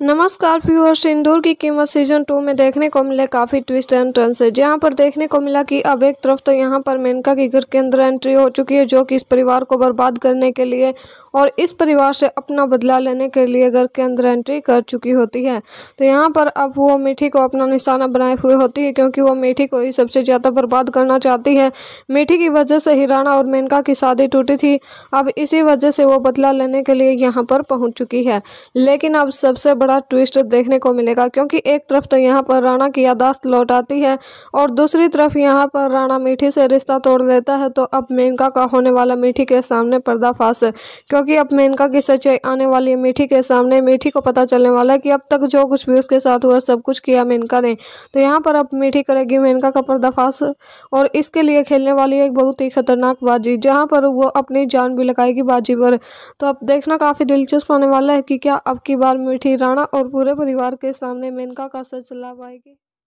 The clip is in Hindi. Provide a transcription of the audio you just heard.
नमस्कार व्यूअर्स, इंदौर की कीमत सीज़न टू में देखने को मिले काफ़ी ट्विस्ट एंड टर्न्स से जहाँ पर देखने को मिला कि अब एक तरफ़ तो यहाँ पर मेनका की घर के अंदर एंट्री हो चुकी है, जो कि इस परिवार को बर्बाद करने के लिए और इस परिवार से अपना बदला लेने के लिए घर के अंदर एंट्री कर चुकी होती है। तो यहाँ पर अब वो मीठी को अपना निशाना बनाए हुए होती है, क्योंकि वो मीठी को ही सबसे ज़्यादा बर्बाद करना चाहती है। मीठी की वजह से ही राणा और मेनका की शादी टूटी थी, अब इसी वजह से वो बदला लेने के लिए यहाँ पर पहुँच चुकी है। लेकिन अब सबसे बड़ा ट्विस्ट देखने को मिलेगा, क्योंकि एक तरफ़ तो यहाँ पर राणा की यादाश्त लौट आती है और दूसरी तरफ़ यहाँ पर राणा मीठी से रिश्ता तोड़ लेता है तो अब मेनका का होने वाला मीठी के सामने पर्दाफाश। क्योंकि अब मेनका की सच्चाई आने वाली है मीठी के सामने, मीठी को पता चलने वाला है कि अब तक जो कुछ भी उसके साथ हुआ, सब कुछ किया मेनका ने। तो यहाँ पर अब मीठी करेगी मेनका का पर्दाफाश और इसके लिए खेलने वाली एक बहुत ही खतरनाक बाजी, जहाँ पर वो अपनी जान भी लगाएगी बाजी पर। तो अब देखना काफ़ी दिलचस्प होने वाला है कि क्या अब की बार मीठी राणा और पूरे परिवार के सामने मेनका का सच ला पाएगी।